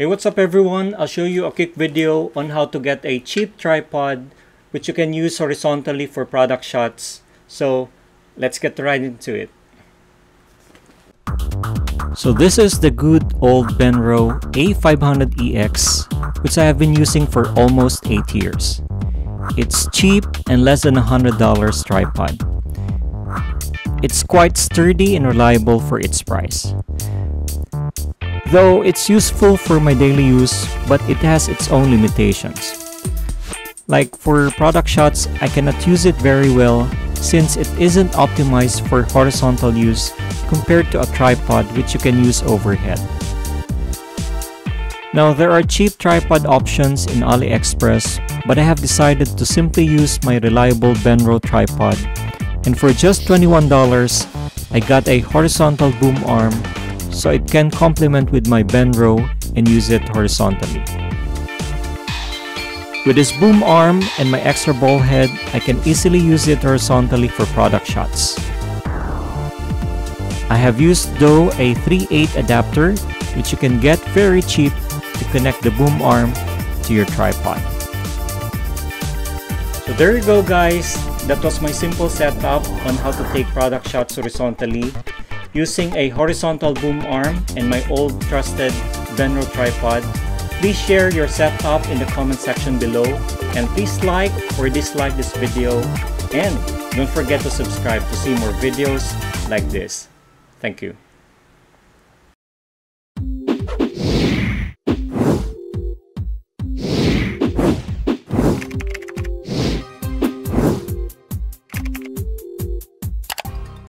Hey what's up everyone, I'll show you a quick video on how to get a cheap tripod which you can use horizontally for product shots. So let's get right into it. So this is the good old Benro A500EX which I have been using for almost 8 years. It's cheap and less than $100 tripod. It's quite sturdy and reliable for its price. Though it's useful for my daily use, but it has its own limitations. Like for product shots, I cannot use it very well since it isn't optimized for horizontal use compared to a tripod which you can use overhead. Now there are cheap tripod options in AliExpress, but I have decided to simply use my reliable Benro tripod and for just $21, I got a horizontal boom arm so it can complement with my Benro and use it horizontally. With this boom arm and my extra ball head, I can easily use it horizontally for product shots. I have used though a 3-8 adapter which you can get very cheap to connect the boom arm to your tripod. So there you go guys, that was my simple setup on how to take product shots horizontally using a horizontal boom arm and my old trusted Benro tripod Please share your setup in the comment section below and please like or dislike this video and don't forget to subscribe to see more videos like this. Thank you.